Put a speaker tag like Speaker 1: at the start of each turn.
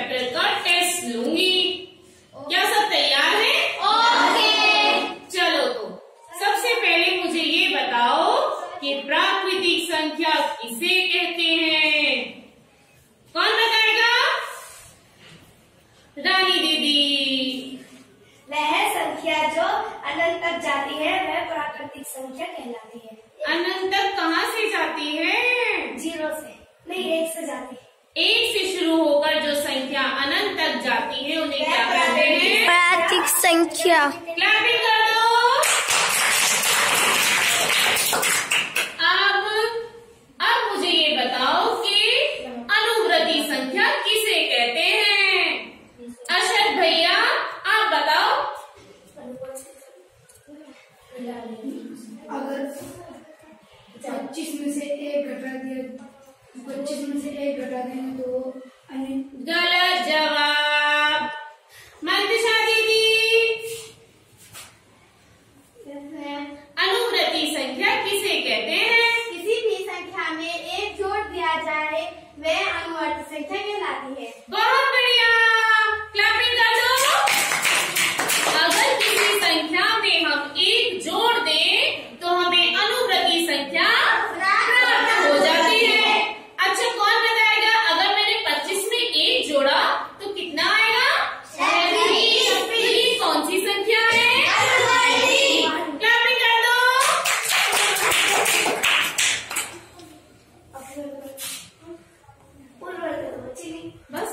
Speaker 1: Chapter का test लूँगी क्या सब तैयार है ओके चलो तो सबसे पहले मुझे ये बताओ कि प्राकृतिक संख्या किसे कहते हैं कौन बताएगा रानी दीदी
Speaker 2: वह संख्या जो अनंत तक जाती है वह प्राकृतिक संख्या कहलाती है।
Speaker 1: अनंत तक कहाँ से जाती है?
Speaker 2: ज़ीरो से नहीं एक से जाती है।
Speaker 1: एक से शुरू होकर जो संख्या अनंत तक जाती है उन्हें क्या कहते हैं?
Speaker 2: प्राकृतिक संख्या।
Speaker 1: क्लैपिंग कर दो। अब अब मुझे ये बताओ कि अनुव्रती संख्या किसे कहते हैं? अशद भैया आप बताओ।
Speaker 3: अगर पच्चीस में से एक घटा दिया पच्चीस में से एक घटा देंगे तो
Speaker 1: की संख्या किसे कहते हैं?
Speaker 4: किसी भी संख्या में एक जोड़ दिया जाए वह अनुवर्त संख्या कहलाती है।
Speaker 1: बहुत बढ़िया। bus